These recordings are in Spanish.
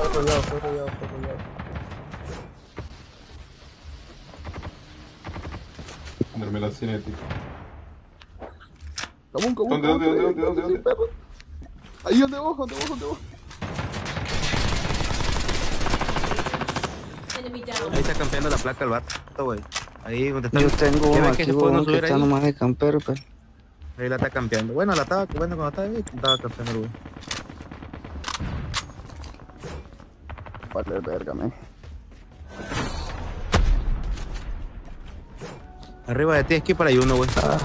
Mierda. No, no, fue rodeado, fue rodeado, fue rodeado. Ponerme la cinética. Cabón, cabón, ¿Dónde, dónde, dónde, dónde, dónde? perro. Ahí donde vos, donde vos, donde vos. Ahí está campeando la placa el vato, güey. Ahí donde está. Yo tengo ¿Ya uno aquí, huevón, que está nomás de campero, pues. Ahí la está campeando. Bueno, la estaba, bueno, cuando estaba ahí, estaba campeando, güey. Vale, verga, me. Arriba de ti, es que para ahí uno, güey. Ah,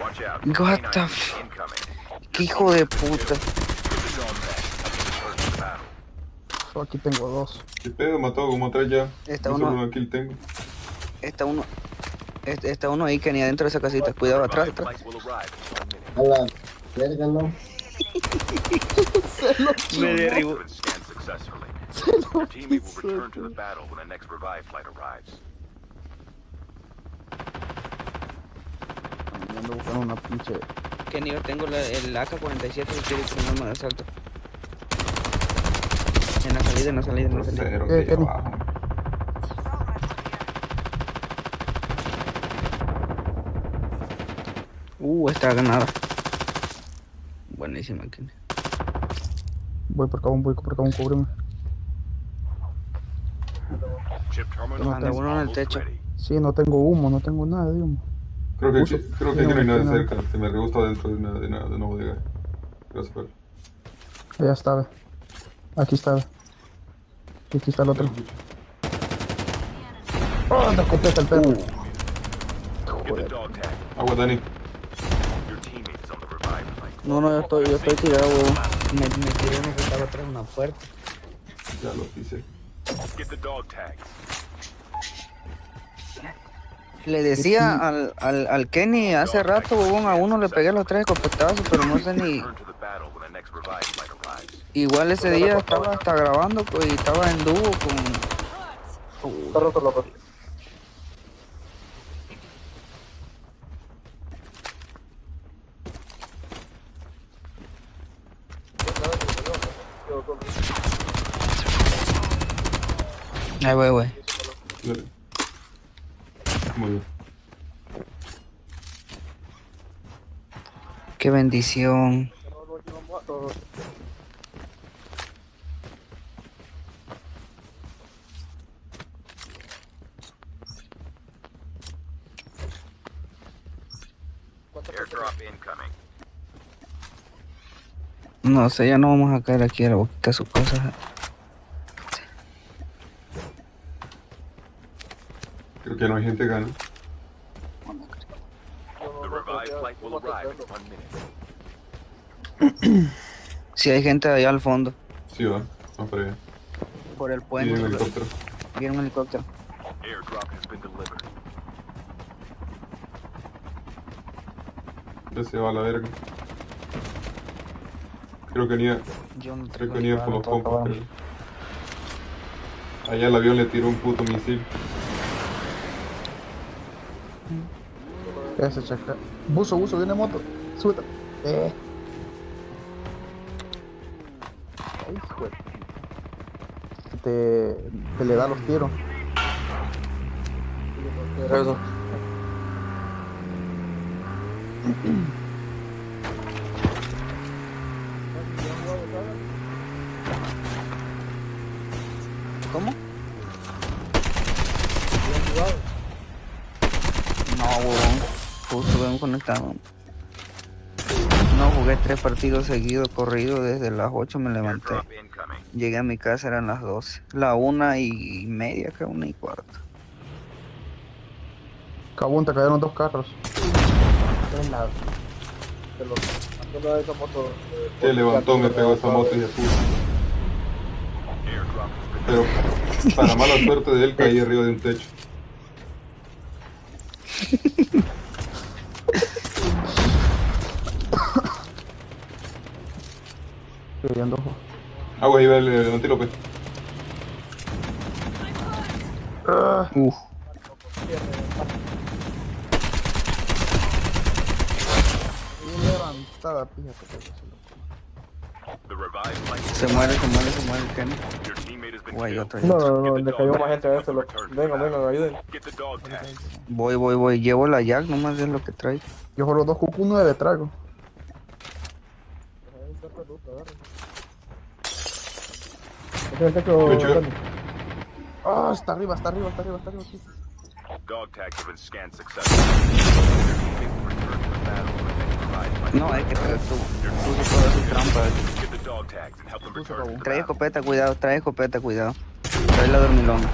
Watch out. What the K9 f-. Qué hijo de puta. Yo aquí tengo dos. ¿Qué pedo? Mató como tres ya. Está Yo uno- solo una kill tengo. Está uno. Este- Está uno ahí que ni adentro de esa casita. Cuidado, atrás, atrás. A la verga, no. Me derribó. Se lo teammate will quiso, return to the tío. battle when the next revive flight arrives. Ando buscando una pinche. Que ni yo tengo la, el AK-47 si quieres que no me asalto. En la salida, en la salida, en la salida. Cero, ¿Qué, de Kenny? Uh, está ganada. Buenísima, Kenny. Voy por acá, voy por acá, cúbreme. No Anda uno en el techo. Sí, no tengo humo, no tengo nada de humo. Creo que, Uso. creo que No, aquí no hay nada cerca. Se me gusta dentro de una, de una, de una bodega. Gracias, Fer. Allá está, ve. Aquí está, ve. Y aquí está el otro. ¡Oh, te escopeta el perro! Tag. Agua, Dani. No, no, yo estoy, yo estoy tirado, huevón. Me, me tiré uno que estaba atrás de una puerta. Ya lo hice. Get the dog tags. Le decía al, al, al Kenny hace rato, huevón, a uno le pegué los tres escopetazos, pero no sé ni... Igual ese día estaba hasta grabando pues, y estaba en dúo con... Está roto, loco. Güey. Muy bien. Qué bendición. Airdrop incoming. No sé, ya no vamos a caer aquí a la boquita de sus cosas. Creo que no hay gente gana. The revive flight will arrive in one minute. Si hay gente allá al fondo, Sí, va. Vamos para allá. por el puente. un helicóptero. Viene un helicóptero. Ya se va a la verga. Creo que ni a- Yo no creo que ni a por los compas. Allá el avión le tiró un puto misil. Ese checa. Buzo, buzo, viene moto. Súbete. Eh. Ay, Te, te le da los tiros. Perdón. ¿Cómo? No, huevón. No, jugué tres partidos seguidos, corridos. Desde las 8 me levanté. Llegué a mi casa, eran las 12. La una y media, creo, una y cuarto. Cabún, te cayeron dos carros. Que lo, esa moto. eh, Que levantó, me pegó esa moto y been Pero para mala suerte de él caí arriba de un techo. Pidiendo ojo. Ah, güey, iba el, el antílope. Ah, Uf. Se muere, se muere, se muere el Kenny. Guay, otro. No, no, no, le cayó más gente a este. Lo... Vengan, vengan, ayuden. Get the dog tags. Voy, voy, voy. Llevo la Jack, nomás es lo que trae. Yo solo dos cucu 9 traigo. Es. Ah, está arriba, está arriba, está arriba, está arriba. aquí. No, hay que dog tags and help them return to the Trae escopeta, cuidado, trae escopeta, cuidado. Trae la dormilona.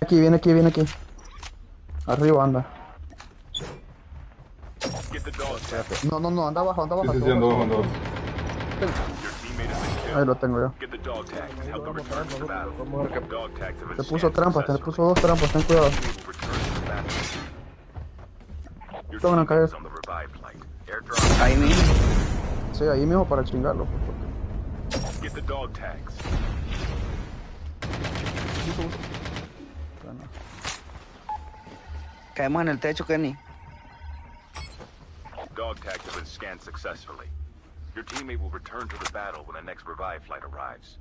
Aquí, viene aquí, viene aquí. Arriba anda. No, no, no, anda abajo, anda abajo. sí, abajo, abajo. Ahí lo tengo yo. Te puso trampas, te successfully. puso dos trampas, ten cuidado. Your teammate will return to the battle. Your Te van a teammate caer. is on the revived flight. Airdrop. Ahí mismo. Sí, ahí mismo para chingarlo. Get the dog tags. Caemos en el techo, Kenny. Dog tags have been scanned successfully. Your teammate will return to the battle when the next revived flight arrives.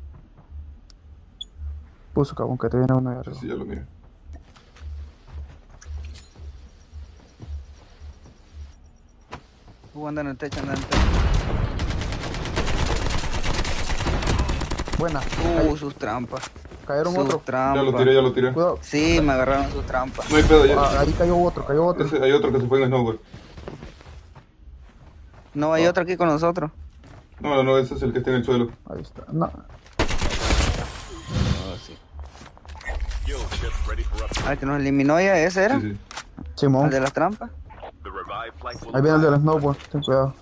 Puso cabrón que te viene uno de arriba. sí, ya lo miro. Tú anda en el techo, anda en el techo. Buena. Uh, sus trampas. Cayeron Sus otro. Ya lo tiré, ya lo tiré. Cuidado. Sí, me agarraron sus trampas. No hay pedo, ya. Ah, ahí cayó otro, cayó otro. Ese- hay otro que se fue en snowboard. No, hay otro aquí con nosotros. No, no, no, ese es el que está en el suelo. Ahí está. No. For upgrade. Al que nos eliminó ya, ese era. Sí, sí. Simón. El de las trampas. Ahí viene el del snowboard. Ten cuidado.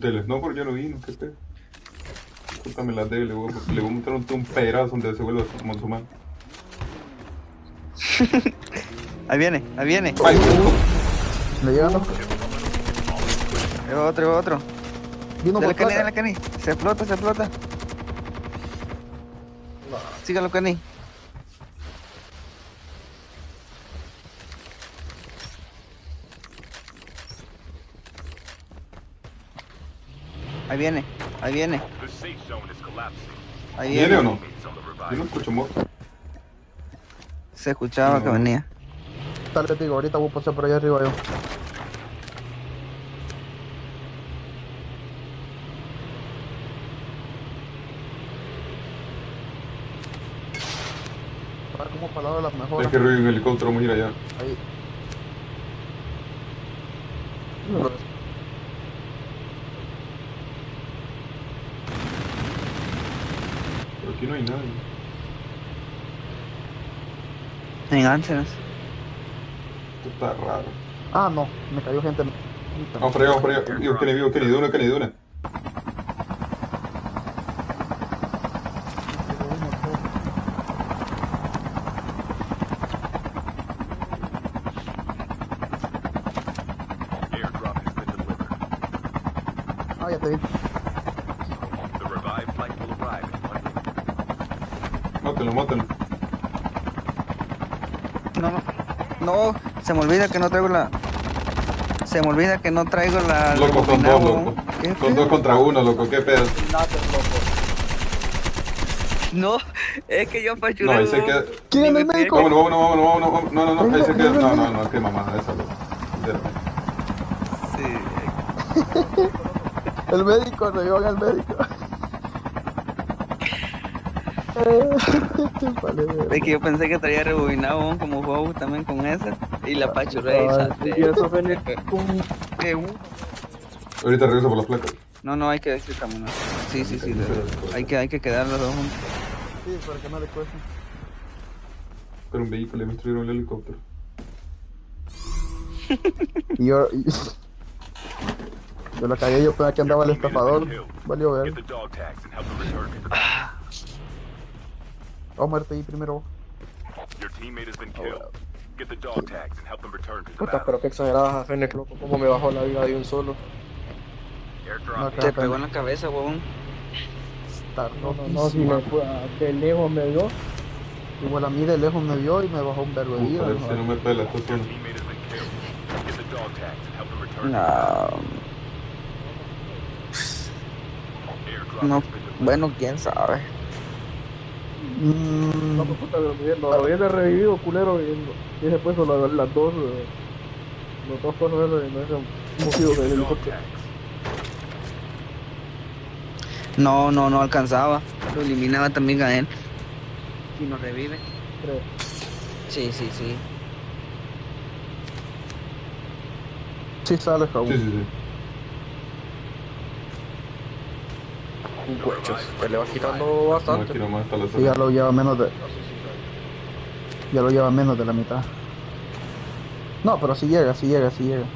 Del snowboard ya no vino, qué pedo. Puta, me la debe, le voy, a- le voy a montar un, un pedazo donde se vuelva como su mano. Ahí viene, ahí viene. ¡Ay, puto! Le llegan dos. Hay otro, hay otro. Vino Dale, Kenny, dale. Kenny. Se explota, se explota. Sígalo, Kenny. Ahí viene, ahí viene, ahí ¿Viene viene. o no? Yo no escucho moto. Se escuchaba que venía. Tal te digo, ahorita voy a pasar por allá arriba yo. A ver cómo para las Hay mejores. que ruido en helicóptero, vamos a ir allá. Ahí. No hay nadie. En Ángeles. Esto está raro. Ah, no, me cayó gente. Vamos para allá, vamos para allá. Vivo de una. Airdrop has been delivered. Ah, ya te vi. The revived flight will arrive in one minute. Mátenlo, mátenlo. No, no. No, se me olvida que no traigo la. Se me olvida que no traigo la. Loco, son dos, loco. ¿Qué Son dos contra uno, loco, qué pedo. No, es que yo No, apachuré. ahí se queda. ¿Quién es el médico? Vámonos, vámonos, vámonos, vámonos, vámonos. No, no, no, ahí se queda. No, no, no, qué mamada esa, loco. Sinceramente. Sí. El médico, no llevan al médico. Es que yo pensé que traía rebobinado como juego también con esa. Y la apachuré y salté. Y eso bu- Ahorita regreso por las placas. No, no, hay que decir caminar. Sí, sí, sí. Hay que, hay que quedar los dos juntos. Sí, para que no le cueste. Pero un vehículo, me destruyeron el helicóptero. Yo. Yo la cagué, yo pensaba que andaba el estafador. Valió ver. A muerte ahí primero. Your teammate has been killed. Get the dog tags and help them return to the Puta, pero qué exageradas, Fénix, loco. Cómo me bajó la vida de un solo. Airdrop No, is Te pegó en la cabeza, huevón. Está No, no, no, si me fue a- de lejos me dio. Igual a mí de lejos me vio y me bajó un verbo de vida. ¿no? si no me pela esta Your zona. teammate has been killed. Get the dog tags and help them return to the No. Bueno, quién sabe. Mm, No, pues puta, lo había revivido, culero, y, y después lo- las dos, eh, los dos cosas esos, no motivo del helicóptero. No, no, no alcanzaba. Lo eliminaba también a él. Y nos revive. creo. Sí, sí, sí. sí sale, cabrón. Sí, sí, sí. Huechos, que le vas quitando bastante. Sí, ya lo lleva menos de. Ya lo lleva menos de la mitad. No, pero sí llega, sí llega, sí llega.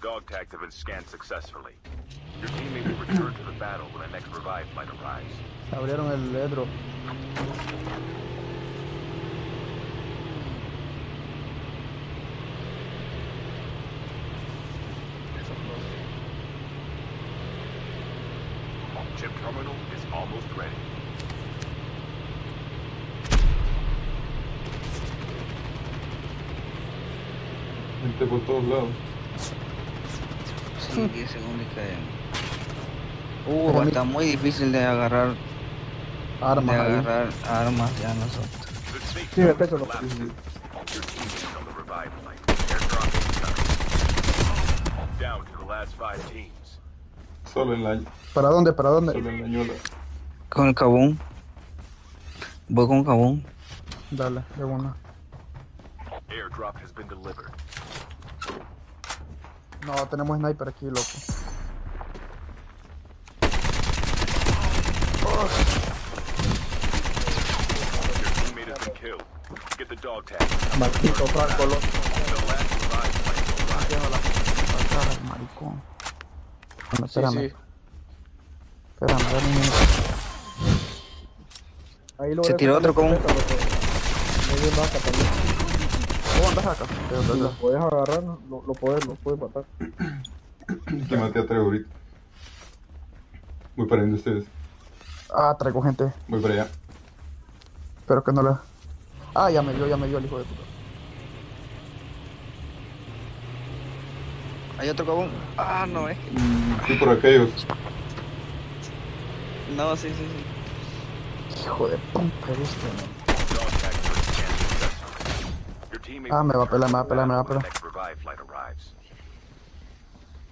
Dog tags have been scanned successfully. Your teammate will return to the battle when the next revive flight arrives. Abrieron el edro. Terminal is almost ready. Gente por todos lados. Sí, 10 segundos y caemos. Uh, está muy difícil de agarrar, Armas de ahí. agarrar armas ya nosotros. The safe Sí, me zone peso is lo collapsing. Your teammate is on the revive flight. Airdrop is coming. Down to the last five teams. Solo en la, ¿Para dónde? ¿Para dónde? Con el cabón. Voy con cabón. Dale, de una. Airdrop has been delivered. No, tenemos sniper aquí, loco. Franco, loco. Maricón. Espérame, Sí, espérame. sí. Espérame, dame un minuto. Ahí lo Se tiró otro con- Medio vaca también. ¿Cómo andas acá? Si lo puedes agarrar, lo, lo puedes, lo puedes matar. Que maté a tres ahorita. Voy para donde ustedes. Ah, traigo gente. Voy para allá. Espero que no le. Ah, ya me dio, ya me dio el hijo de puta. Hay otro cabón. Ah, no, es que... Fui por aquellos. No, sí, sí, sí. Hijo de puta, este. Teammate Ah, me va a pelar, me va a pelar, me va a pelar.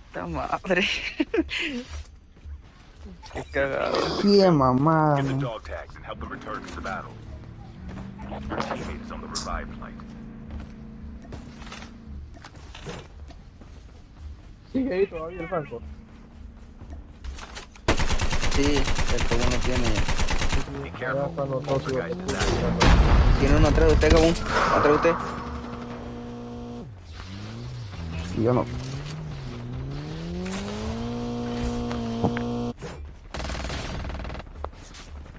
Esta madre. Qué cagado. Qué mamada, Get the man. dog tags los dos. Poltergeist is active. Tiene uno atrás de usted, cabón. Atrás de usted. Y yo no.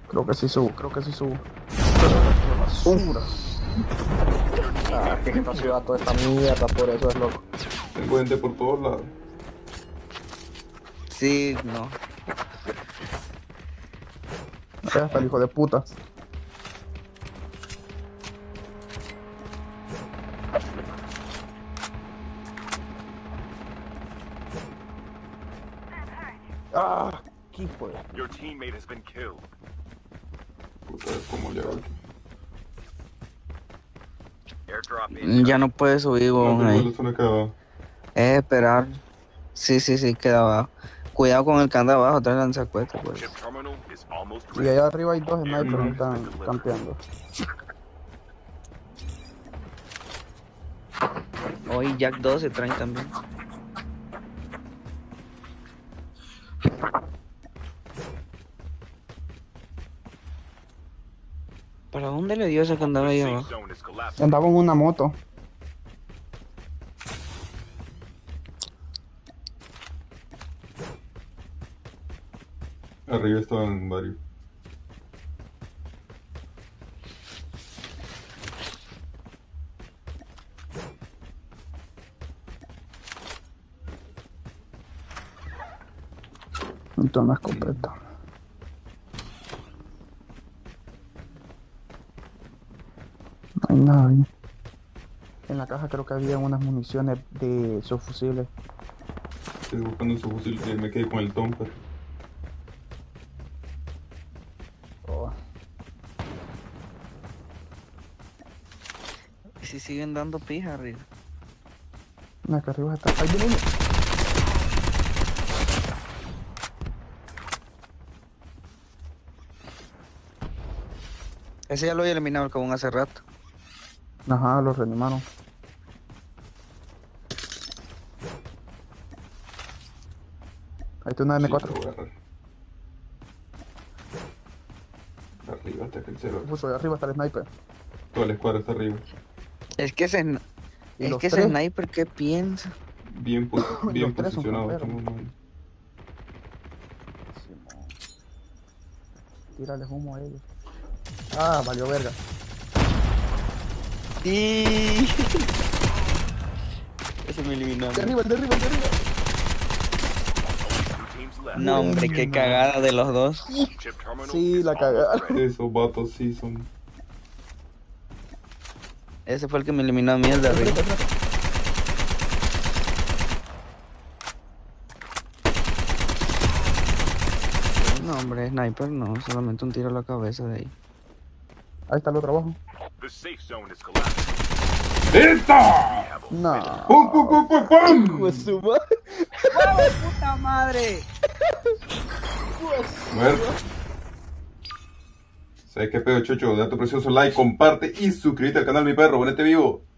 Creo que sí subo, creo que sí subo. Qué basura. Ah, que esta ciudad toda esta mierda, por eso es loco. Tengo gente por todos lados. Sí, no. Ya el hijo de puta. Ah, qué. Your teammate has been killed. Ya no puedes subir, eh, esperar. Sí, sí, sí, queda abajo. Cuidado con el que anda abajo, trae lanzacuesta, pues. Y allá arriba hay dos snipers que están campeando. Hoy Jack 12 traen también. ¿Para dónde le dio andaba The ahí abajo? Andaba en una moto. Arriba estaban varios. Entonces una escopeta. No hay nada ahí. En la caja creo que había unas municiones de subfusiles. Estoy buscando su fusil que me quedé con el Tomper. Si siguen dando pija arriba? no, acá arriba está. ¡Ay, viene uno! Ese ya lo había eliminado el cabón hace rato. Ajá, los reanimaron. Ahí está una Sí, M4. lo voy a agarrar. Arriba está el. Puso de arriba está el sniper. Toda la escuadra está arriba. Es que ese, sn- ¿Y es que ese sniper, ¿qué piensa? Bien, pos- bien posicionado. camperos. estamos mal. Simón. Tírales humo a ellos. Ah, valió verga. Y... Ese me eliminó. De arriba, el de arriba, el de arriba. Two teams left. No, hombre, qué cagada de los dos. Sí, la ready. Esos vatos sí son. Ese fue el que me eliminó a mí, el de arriba. No, hombre, sniper no, solamente un tiro a la cabeza de ahí. Ahí está el otro abajo. ¡Esta! No. ¡Pum, pum, pum, pum, pum! Madre. ¡Puta madre! Muerto. ¿Sabes qué pedo, chocho? Da tu precioso like, comparte y suscríbete al canal, mi perro. Ponete vivo.